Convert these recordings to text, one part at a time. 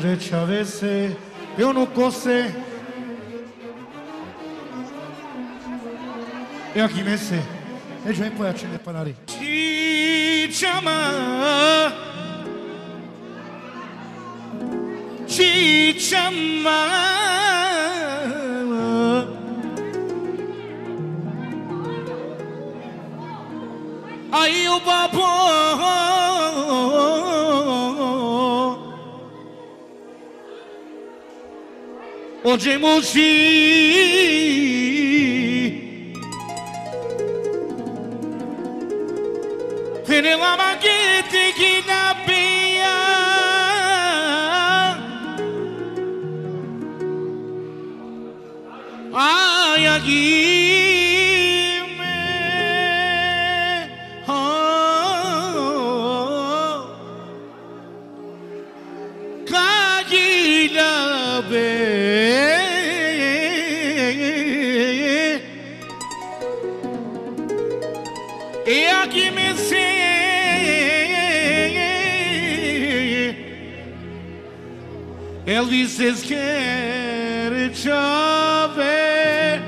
Gente, a veces, eu não consigo. Eu aqui venci. Eu vim para te deparar. Te chamar. Te chamar. Aí o babu Onde Mugi? Penela magete que na pia. Ai, aqui Elvis'siz ker çave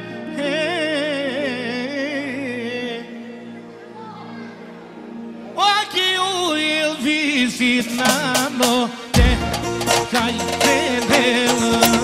Aqui o Elvis na morte eh, cai perdendo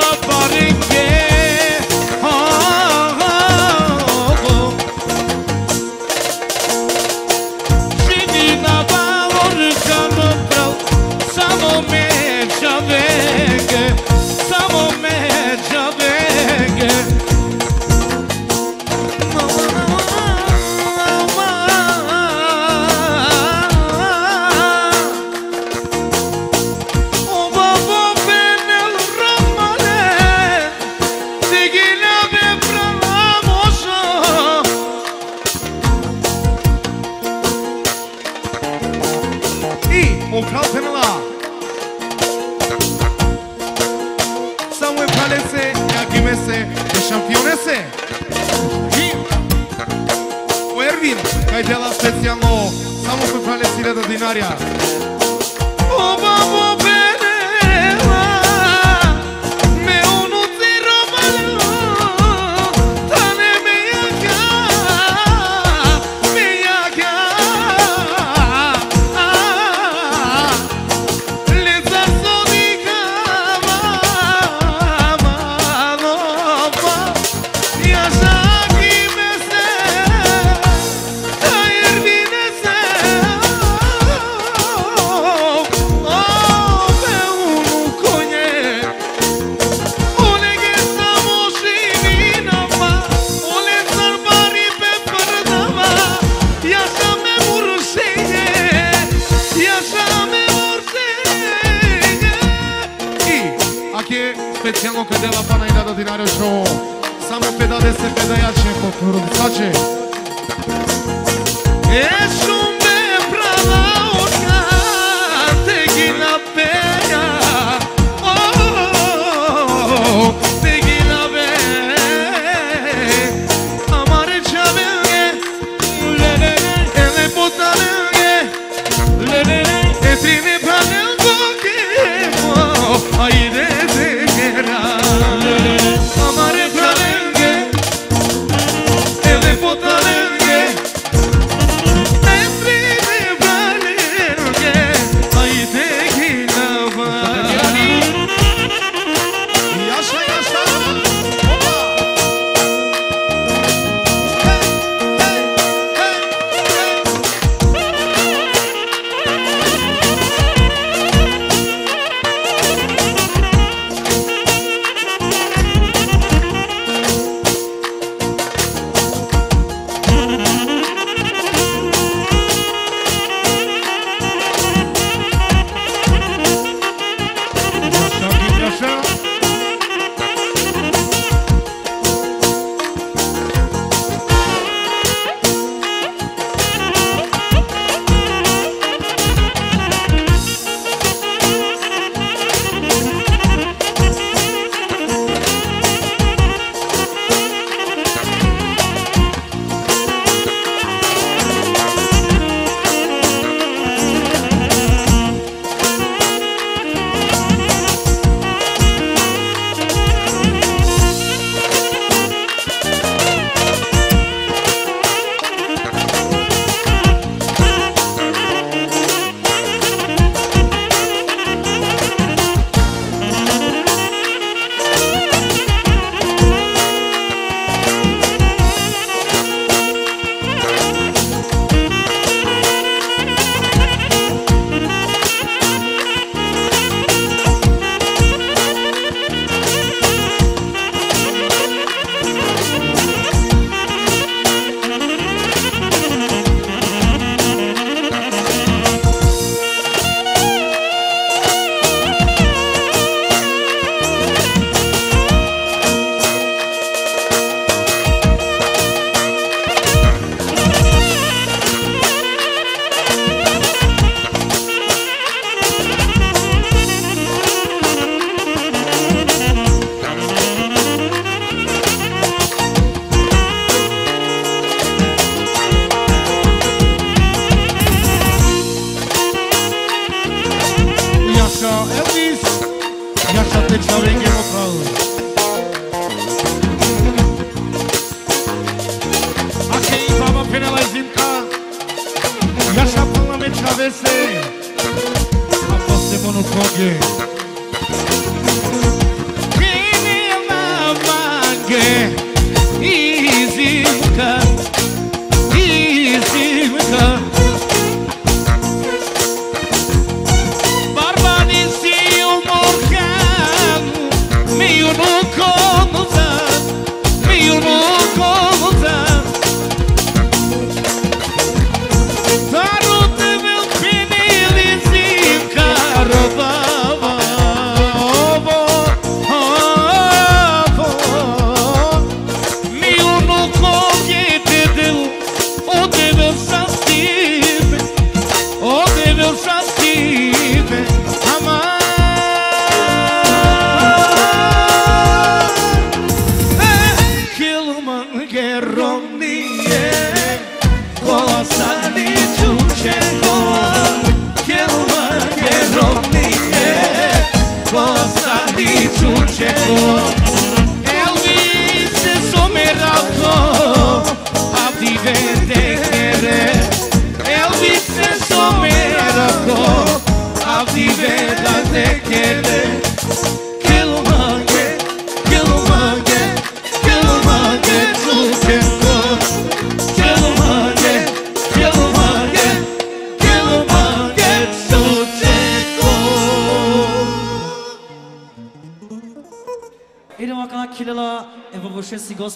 Բավարին կեր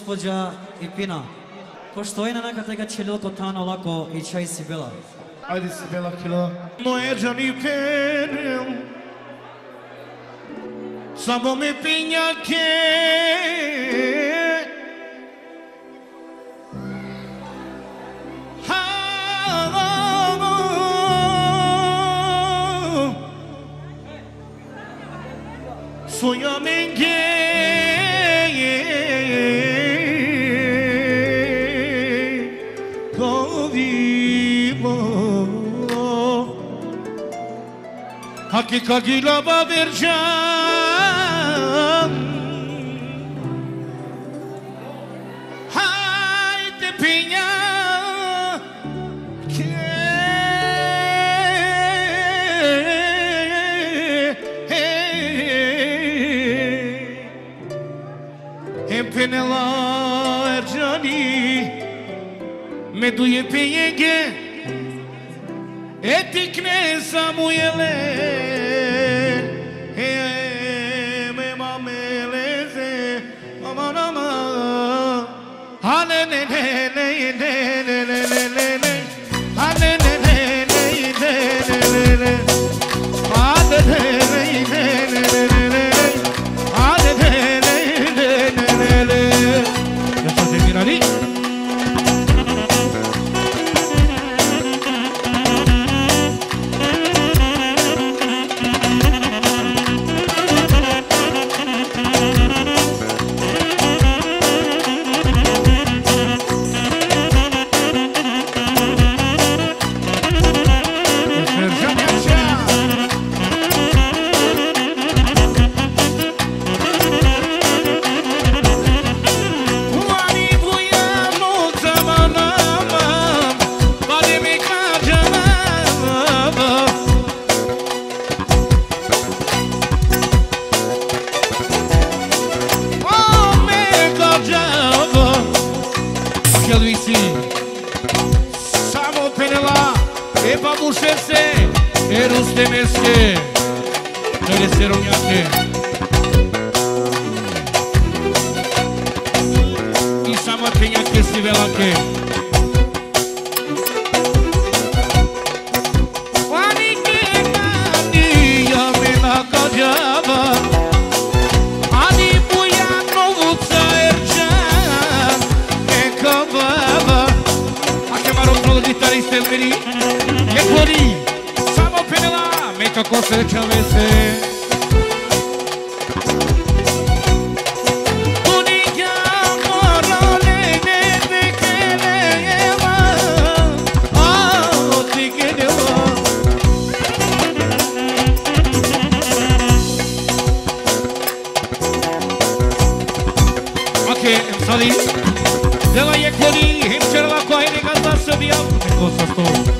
gospođa Ipina. Pošto je na nekada ga čilo to tano lako i čaj si bila. Ajde si bila kilo. Moje džani perim, samo mi pinjake. Sonho a ninguém Hakikati laba vereceğim. Haydi pinya Hepine la ercani Me duye peyege etikne Samuel'e mameleze aman aman Hale ne ne ne ne ne ne. Saludos a.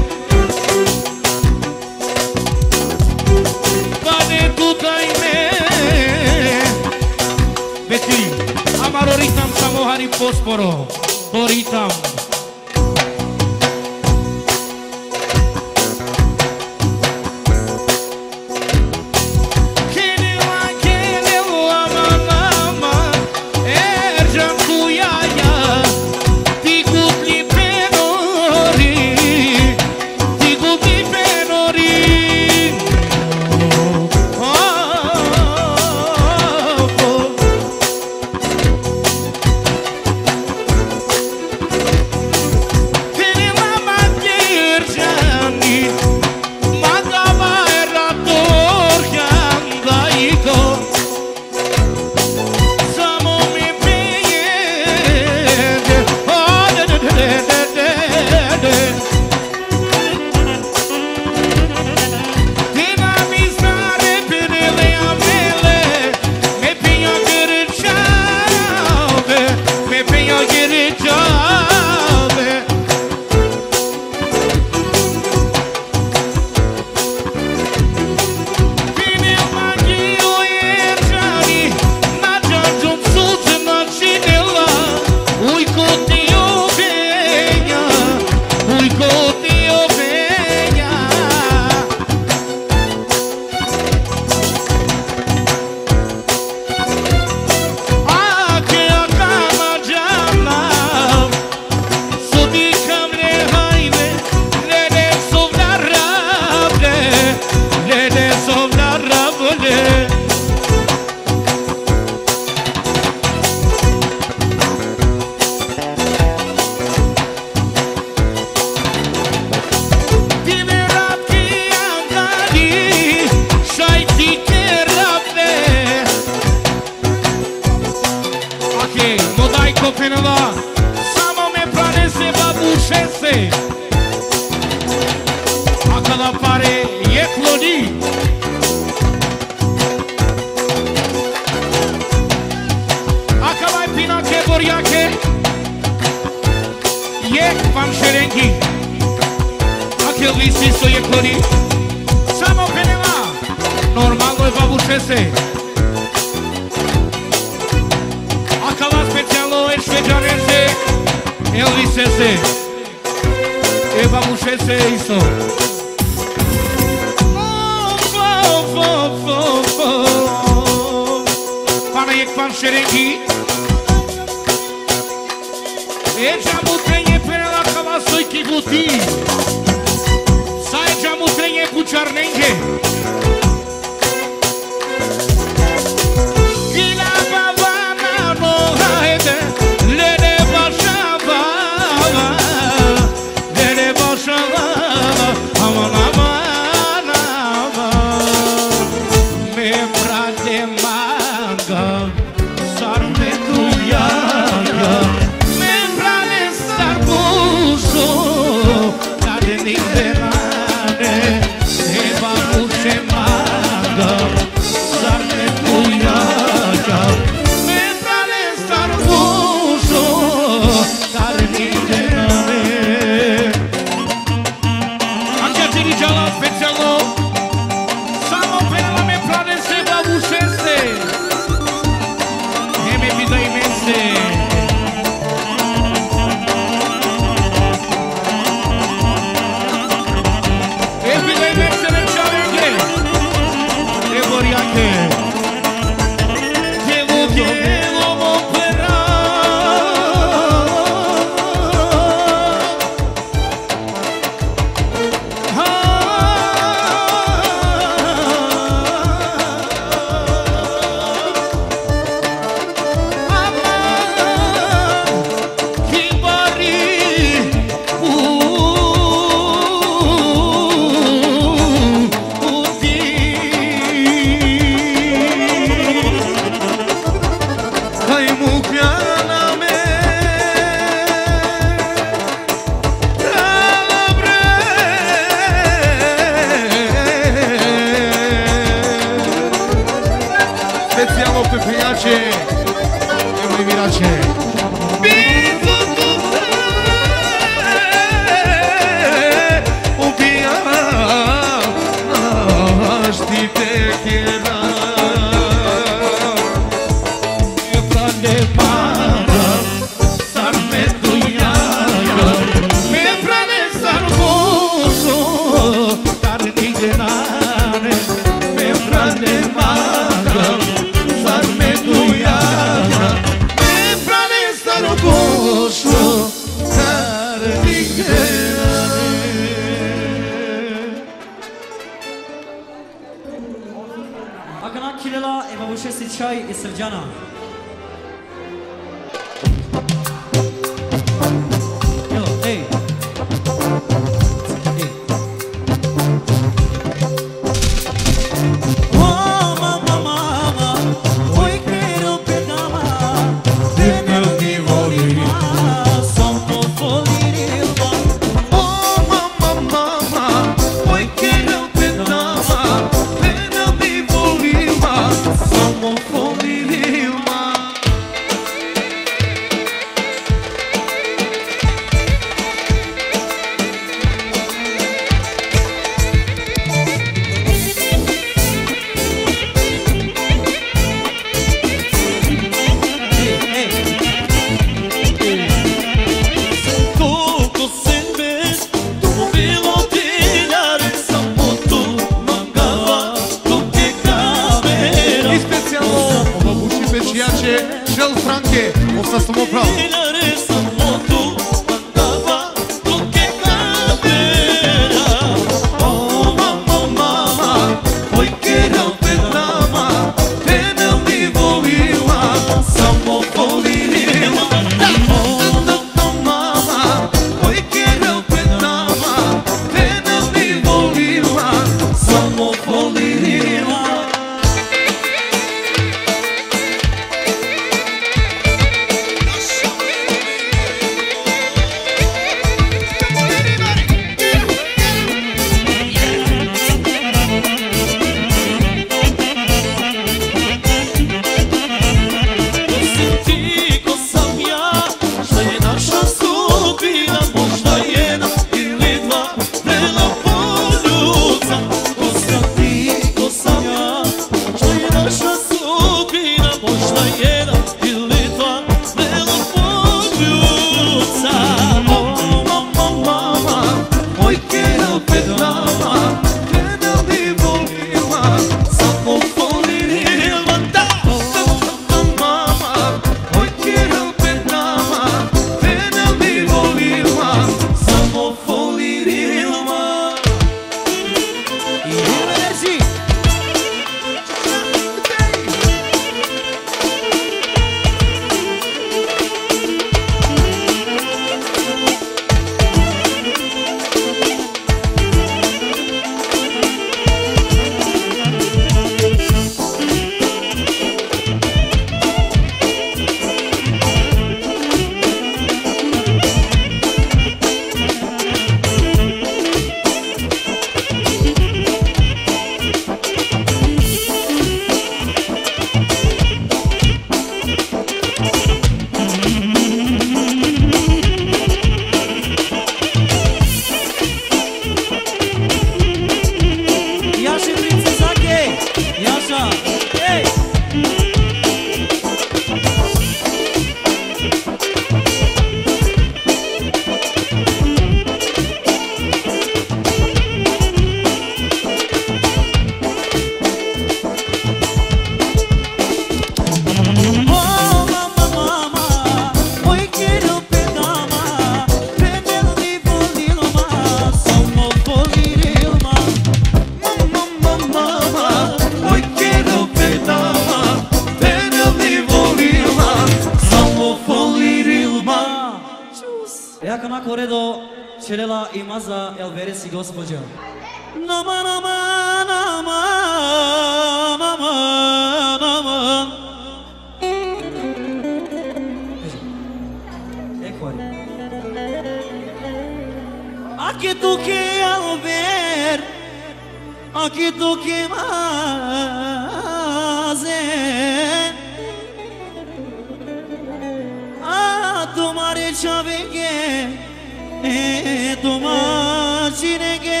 তোমার চিনে গে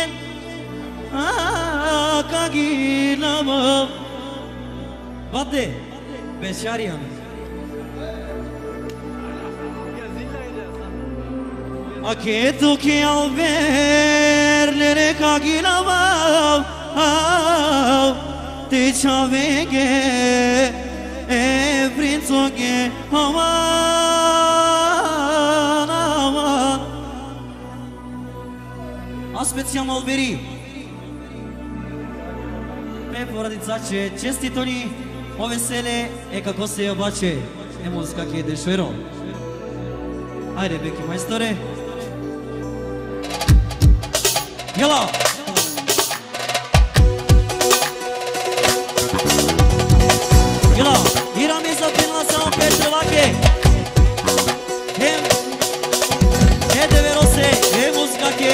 কাগি নাম বাদ দে বেচারি আমি Ake tu ki al ver nere kagi navam Ti специјално од Бери. Пе порадицаче, честито ни, овеселе е како се обаче, е музика ке еде шверо. Ајде, беки мајсторе. Јела! Јела! Hem ne de verose hem uzgake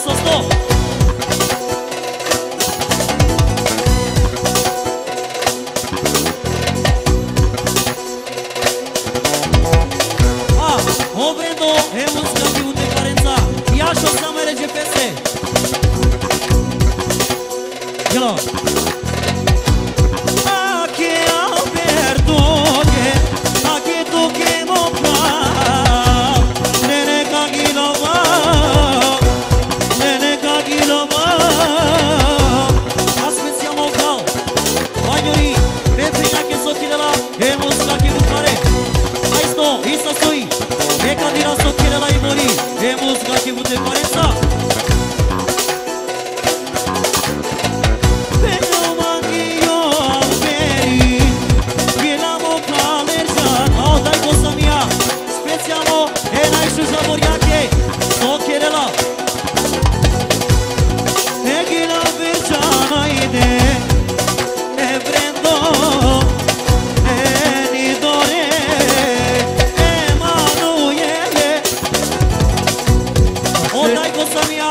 说说。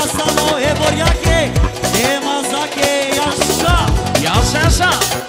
Samo e borjake E mazake yaşa Yaşa yaşa.